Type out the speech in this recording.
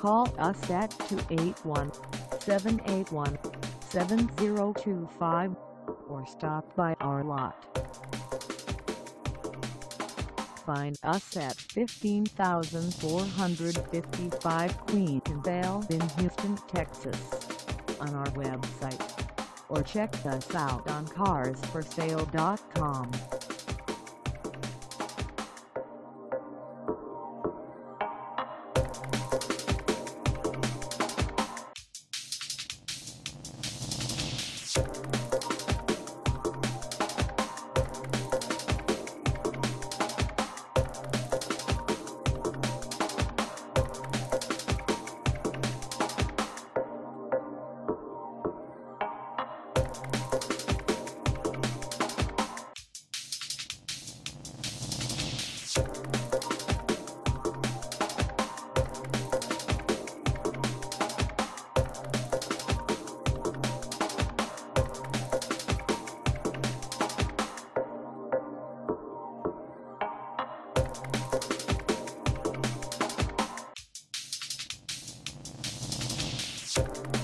Call us at 281-781-7025 or stop by our lot. Find us at 15455 Queensvale in Houston, Texas on our website or check us out on carsforsale.com. Thank